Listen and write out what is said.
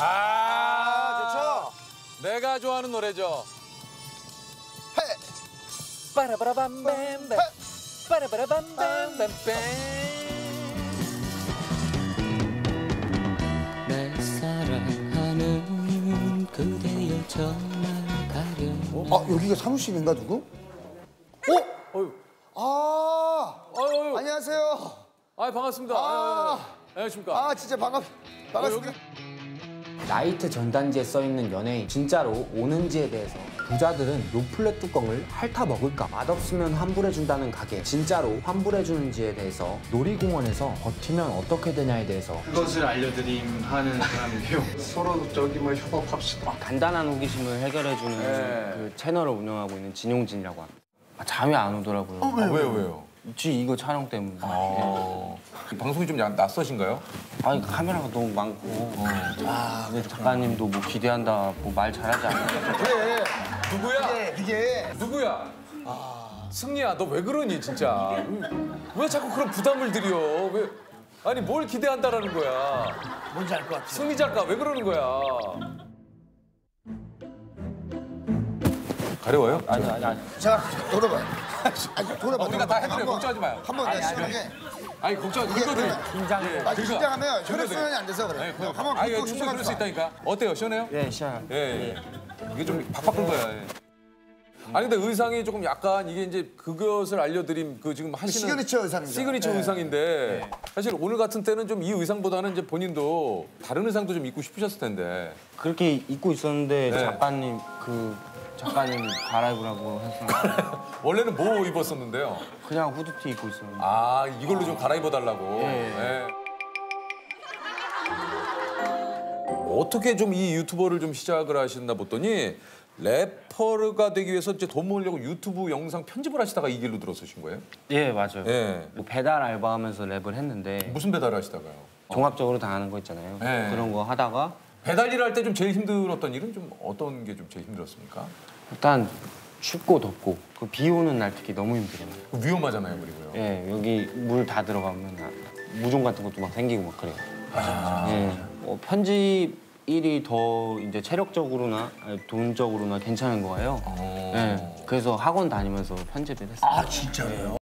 아, 좋죠? 내가 좋아하는 노래죠. 헤! 빠라바라밤밤밤 빠라바라밤밤밤밤 날 사랑하는 그대여 전화가려 아, 여기가 사무실인가, 누구? 어? 어유. 아, 어유. 안녕하세요. 아 반갑습니다. 아. 아, 안녕하십니까. 아, 진짜 반갑, 반갑습니다. 라이트 전단지에 써있는 연예인 진짜로 오는지에 대해서 부자들은 요플레 뚜껑을 핥아 먹을까 맛없으면 환불해준다는 가게 진짜로 환불해주는지에 대해서 놀이공원에서 버티면 어떻게 되냐에 대해서 그것을 알려드림 하는 사람인데요. 서로 저기 뭐 협업합시다. 간단한 호기심을 해결해주는 네. 그 채널을 운영하고 있는 진용진이라고 합니다. 아, 잠이 안 오더라고요. 아, 왜요 왜요? 지 이거 촬영 때문에. 어. 방송이 좀 야- 낯서신가요? 아니 카메라가 너무 많고 아 근데 작가님도 뭐 기대한다 뭐 말 잘하지 않나 그래, 누구야? 이게, 이게. 누구야? 승리야, 너 왜 그러니 진짜? 왜 자꾸 그런 부담을 들여? 왜? 아니 뭘 기대한다라는 거야? 뭔지 알 것 같아. 승리 작가 왜 그러는 거야? 가려워요? 아니 아니 아니 자, 돌아봐요. 아니, 돌아봐. 우리가 다 해드려요. 한번, 걱정하지 마요. 한번 내가 시원하게. 아니 걱정 이게 긁어드려. 긴장해. 아, 긴장하면 혈액 순환이 안 돼서 그래. 네, 한번 아니 긁고 충분히 그럴 수. 있다니까. 어때요? 시원해요? 예 시작 예, 예. 이게 좀 팍팍 긁은 거야. 예. 아니 근데 의상이 조금 약간 이게 이제 그것을 알려드림 그 지금 하시는 시그니처 의상이죠. 시그니처 네. 의상인데 사실 오늘 같은 때는 좀 이 의상보다는 이제 본인도 다른 의상도 좀 입고 싶으셨을 텐데 그렇게 입고 있었는데 네. 작가님 그 작가님 갈아입으라고 해서 원래는 뭐 입었었는데요? 그냥 후드티 입고 있었는데 아 이걸로 좀 갈아입어 달라고. 예. 예. 어떻게 좀 이 유튜버를 좀 시작을 하셨나 보더니 래퍼가 되기 위해서 이제 돈 모으려고 유튜브 영상 편집을 하시다가 이 길로 들어서신 거예요? 예 맞아요 예. 뭐 배달 알바하면서 랩을 했는데 무슨 배달을 하시다가요? 종합적으로 다 하는 거 있잖아요 네. 그런 거 하다가 배달 일을 할때 좀 제일 힘들었던 일은 좀 어떤 게 좀 제일 힘들었습니까? 일단 춥고 덥고 그 비 오는 날 특히 너무 힘들어요 위험하잖아요, 그리고요. 예 여기 물 다 들어가면 무좀 같은 것도 막 생기고 막 그래요 예. 어, 편집 일이 더 이제 체력적으로나 돈적으로나 괜찮은 거예요. 어. 예. 그래서 학원 다니면서 편집을 했어요. 아, 진짜요?